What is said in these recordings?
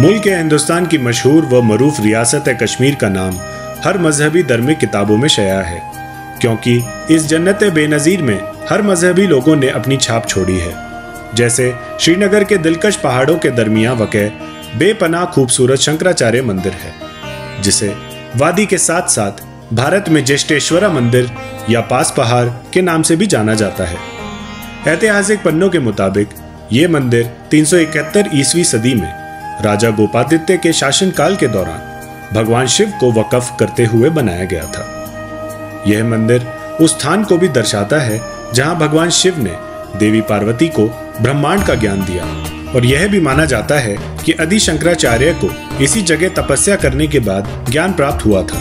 मुल्क हिंदुस्तान की मशहूर व मरूफ रियासत कश्मीर का नाम। हर मजहबी धर्मिक किताबों में शया है। क्योंकि इस जन्नत बेनज़ीर में हर मजहबी लोगों ने अपनी छाप छोड़ी है। जैसे श्रीनगर के दिलकश पहाड़ों के दरमिया वक़ बेपनाह खूबसूरत शंकराचार्य मंदिर है। जिसे वादी के साथ साथ भारत में ज्येष्ठेश्वरा मंदिर या पास पहाड़ के नाम से भी जाना जाता है। ऐतिहासिक पन्नों के मुताबिक ये मंदिर तीन ईसवी सदी में राजा गोपादित्य के शासनकाल के दौरान भगवान शिव को वकफ करते हुए बनाया गया था। यह मंदिर उस स्थान को भी दर्शाता है जहाँ भगवान शिव ने देवी पार्वती को ब्रह्मांड का ज्ञान दिया और यह भी माना जाता है कि आदि शंकराचार्य को इसी जगह तपस्या करने के बाद ज्ञान प्राप्त हुआ था।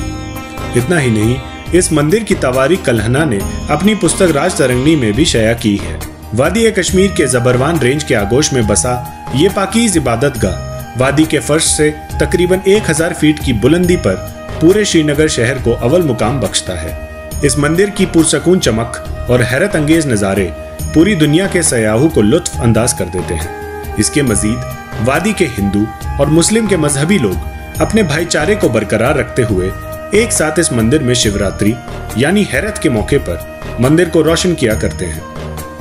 इतना ही नहीं, इस मंदिर की तवारी कल्हना ने अपनी पुस्तक राज तरंगनी में भी शया की है। वादी कश्मीर के जबरवान रेंज के आगोश में बसा ये पाकिज इबादत गाह वादी के फर्श से तकरीबन 1000 फीट की बुलंदी पर पूरे श्रीनगर शहर को अव्वल मुकाम बख्शता है। इस मंदिर की पुरसकून चमक और हैरत अंगेज नज़ारे पूरी दुनिया के सयाहों को लुत्फ अंदाज कर देते हैं। इसके मजीद वादी के हिंदू और मुस्लिम के मजहबी लोग अपने भाईचारे को बरकरार रखते हुए एक साथ इस मंदिर में शिवरात्रि, यानी हैरत के मौके पर मंदिर को रोशन किया करते हैं।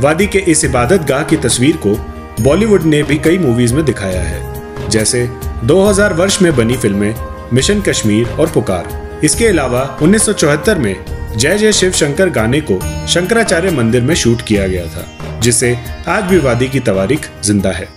वादी के इस इबादत गाह की तस्वीर को बॉलीवुड ने भी कई मूवीज़ में दिखाया है। जैसे 2000 वर्ष में बनी फ़िल्में मिशन कश्मीर और पुकार। इसके अलावा 1974 में जय जय शिव शंकर गाने को शंकराचार्य मंदिर में शूट किया गया था, जिसे आज भी वादी की तवारीख ज़िंदा है।